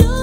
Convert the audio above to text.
you.